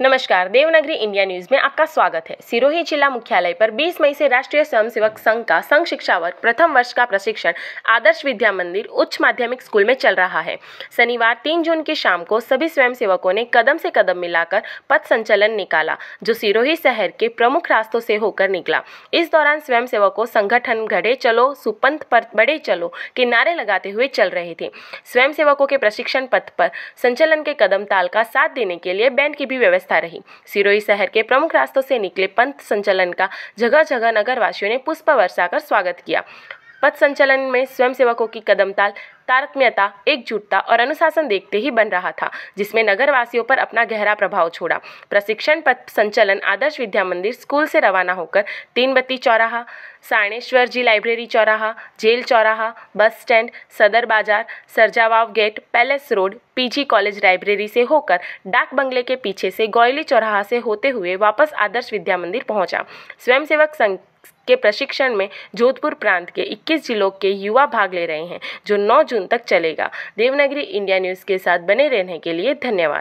नमस्कार, Devanagari India news में आपका स्वागत है। सिरोही जिला मुख्यालय पर 20 मई से राष्ट्रीय स्वयंसेवक संघ का संघ शिक्षा वर्ग प्रथम वर्ष का प्रशिक्षण आदर्श विद्या मंदिर उच्च माध्यमिक स्कूल में चल रहा है। शनिवार 3 जून की शाम को सभी स्वयंसेवकों ने कदम से कदम मिलाकर पथ संचलन निकाला, जो सिरोही शहर के प्रमुख रास्तों से होकर निकला। इस दौरान स्वयंसेवकों संगठन घड़े चलो, सुपंथ पर बड़े चलो के नारे लगाते हुए चल रहे थे। स्वयंसेवकों के प्रशिक्षण पथ पर संचलन के कदम ताल का साथ देने के लिए बैंड की भी व्यवस्था व्यवस्था रही। सिरोही शहर के प्रमुख रास्तों से निकले पंथ संचलन का जगह जगह नगर वासियों ने पुष्प वर्षा कर स्वागत किया। पथ संचलन में स्वयंसेवकों की कदमताल, तारतम्यता, एकजुटता और अनुशासन देखते ही बन रहा था, जिसमें नगरवासियों पर अपना गहरा प्रभाव छोड़ा। प्रशिक्षण, पथ संचलन, आदर्श विद्या मंदिर, स्कूल से रवाना होकर तीन बत्ती चौराहा, साणेश्वर जी लाइब्रेरी चौराहा, जेल चौराहा, बस stand, Sadar Bazaar, सरजावाव gate, palace road, PG college library से होकर डाक बंगले के पीछे से गोयली चौराहा से होते हुए वापस आदर्श विद्या मंदिर पहुँचा। स्वयंसेवक संघ के प्रशिक्षण में जोधपुर प्रांत के 21 जिलों के युवा भाग ले रहे हैं, जो 9 जून तक चलेगा। देवनगरी इंडिया न्यूज़ के साथ बने रहने के लिए धन्यवाद।